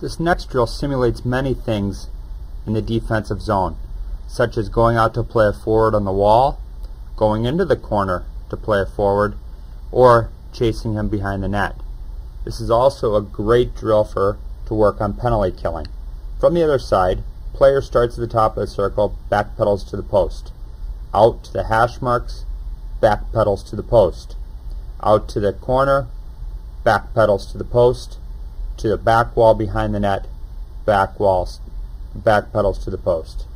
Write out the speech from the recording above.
This next drill simulates many things in the defensive zone, such as going out to play a forward on the wall, going into the corner to play a forward, or chasing him behind the net. This is also a great drill for to work on penalty killing. From the other side, player starts at the top of the circle, back pedals to the post. Out to the hash marks, back pedals to the post. Out to the corner, back pedals to the post to the back wall behind the net, back walls, back pedals to the post.